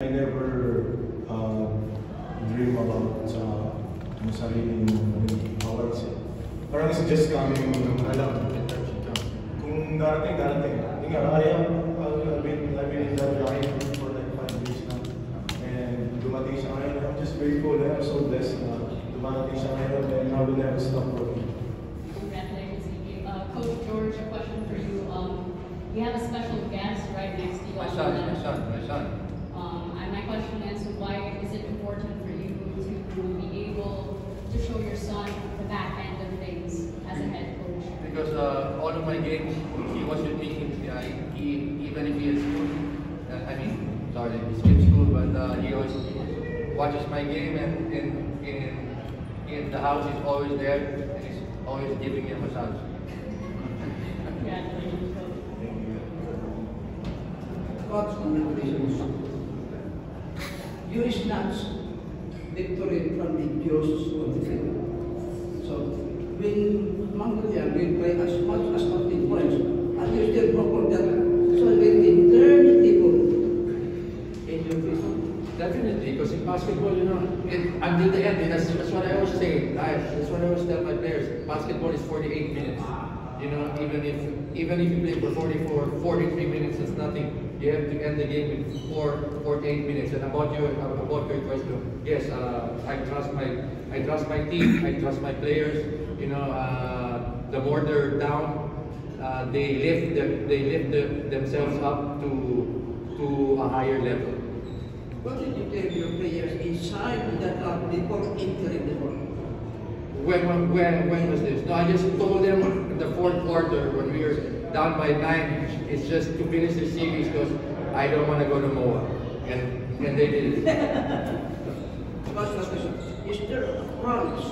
I never uh, dream about sa yung sariling maging awards. eh. Parang it's just coming, alam, kung darating, darating. Yung nga, I am, I've been, I've been in that line for like five years now. And dumating siya ngayon, I'm just grateful, I'm so blessed na dumating siya ngayon and I will never stop working. Congratulations, Iggy. Uh, Coach George, a question for you. Um, we have a special guest right next to you. My son, my son, my son. And my question is, why is it important for you to be able to show your son the back end of things as a head coach? Because uh, all of my games, he was with me. Uh, he, even if he is school, uh, I mean, sorry, he skipped school, but uh, he always watches my game and in, in, in the house he's always there and he's always giving me a massage. Congratulations, Coach. God's congratulations. You snatched victory from the Dios of the field. So, when Magnolia will play as much as 14 points, and you still broke that, so when the third people in your favor. Definitely, because in basketball, you know, it, until the end, that's, that's what I always say. I, that's what I always tell my players. Basketball is 48 minutes. You know, even if even if you play for 44, 43 minutes, it's nothing. You have to end the game four, 48 minutes. And about your about your question, yes, uh, I trust my I trust my team. I trust my players. You know, uh, the more they're down, uh, they lift the, they lift the, themselves up to to a higher level. What did you tell your players inside the club before entering the hall? When, when, when, was this? No, I just told them in the fourth quarter when we were down by nine, it's just to finish the series because I don't want to go to MOA. And, and they did it. First question, is there a promise?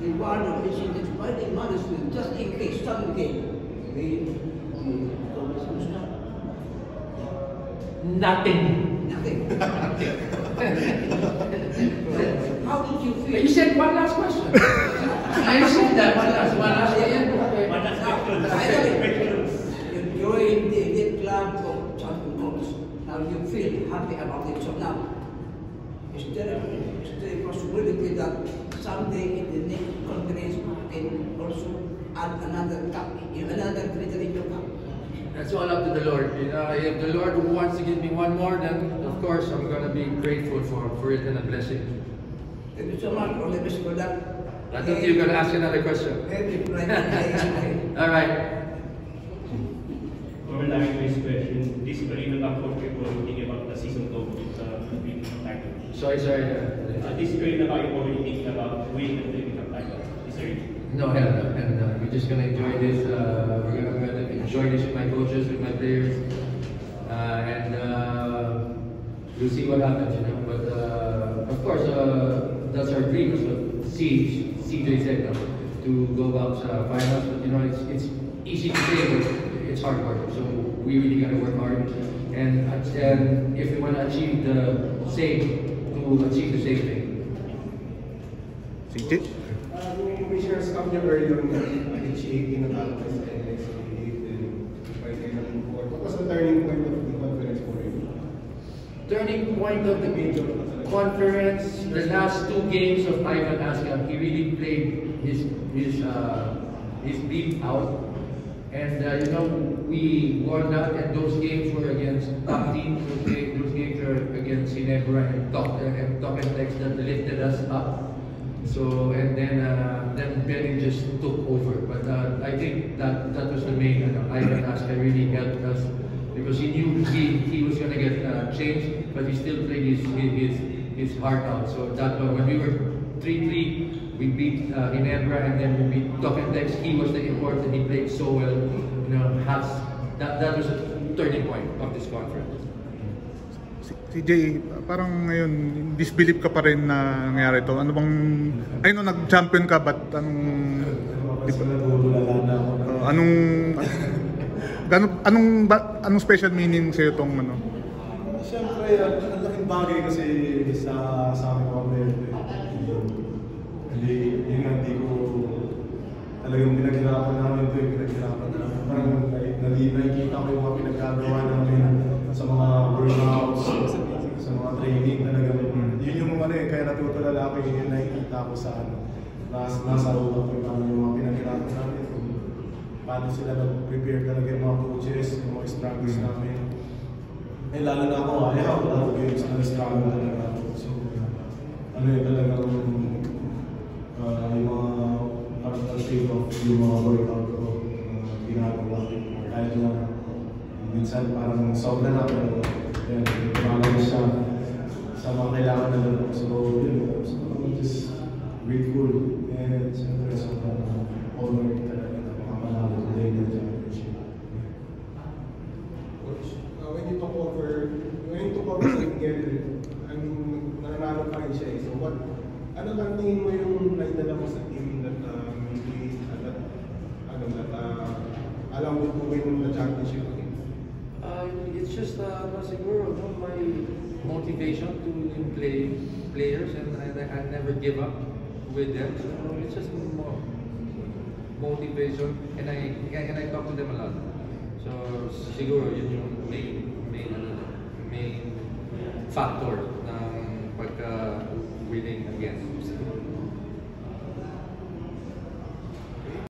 The one of which is dividing money just in case some game. We, we don't stop. Nothing. Nothing. How did you feel? You said one last question. I said that one last, one last question. One last question. You joined the elite club of champion coach. You feel happy about it. So now, is there, is there a possibility that someday in the next conference you can also add another cup, another treasure in your cup? That's all up to the Lord. You know, if the Lord wants to give me one more, then of course I'm gonna be grateful for, for it and a blessing. Thank you so much. All the best for that. I thought you were gonna ask another question. Very bright. All right. Comment having this question. This Karina back for people thinking about the season two with uh, winning the title. Sorry, sorry. uh, this Karina back already thinking about winning the Olympic title. Is there No, hell no, hell no. We're just gonna enjoy this. Uh, we're gonna, we're gonna enjoy this with my coaches, with my players, uh, and uh, we'll see what happens, you know. But uh, of course, uh, that's our dream. So see, CJ said, no, to go about uh, finals. But you know, it's it's easy to say, but it's hard work. So we really gotta work hard, and and if we wanna achieve the same, to achieve the same thing. CJ? Uh, come niyo earlier na achieve tinatawag sa NXT and the end of the court. What was the turning point of the conference for you? turning point of the conference, the last two games of Ivan Aska, he really played his his uh, his beat out. And uh, you know, we won that, and those games were against top teams. Those games, those games were against Ginebra and Top and Talk 'N Text that lifted us up. So and then uh, then Benny just took over. But uh, I think that that was the main. You know, Ivan Aska really helped us because he knew he, he was going to get uh, changed, but he still played his, his, his heart out. So that uh, when we were 3-3, we beat uh, Ginebra and then we beat Talk 'N Text. He was the important. He played so well. You know, has that that was a turning point of this conference. CJ, parang ngayon, disbelieve ka pa rin na nangyari to. Ano bang, ay no, nag-champion ka, ba't anong, Mas natutulala na ako. uh, anong, ganun, anong, ba, anong special meaning sa'yo tong ano? Siyempre, ang laking bagay kasi sa sa amin player. eh. Hindi, yun nga, hindi ko talagang pinaghirapan namin ito, yung pinaghirapan namin. Parang nakikita ko yung mga pinagkagawa namin sa mga burnouts, sa mga training talaga. Mm. Yun yung ano eh, kaya natutulala ako yung nakikita ko sa ano. Nasa, nasa utak ko yung ano yung mga pinagirapan namin. Kung paano sila nag-prepare talaga yung mga coaches, yung mga struggles Mm. namin. Eh lalo na ako, I have a lot of games na struggle talaga ako. So, ano yun talagang uh, yung mga na-save of yung mga workout ko, uh, ginagawa. Kahit na minsan parang sobra na pero yun, tumagal siya sa mga kailangan na laro. So, yun, so, I'm just grateful and siyempre sobrang honored talaga na makapanalo today ng championship. Coach, uh, when you talk over, when you talk over mean, nananalo pa rin siya eh. So what, ano lang tingin mo yung naidala mo sa team that uh, maybe, uh, that, ano, that uh, alam mo to win the championship game? Uh, it's just uh, no, siguro no, my motivation to yung play players and I, I never give up with them. So it's just more motivation and I and I talk to them a lot. So siguro yun yung main main main factor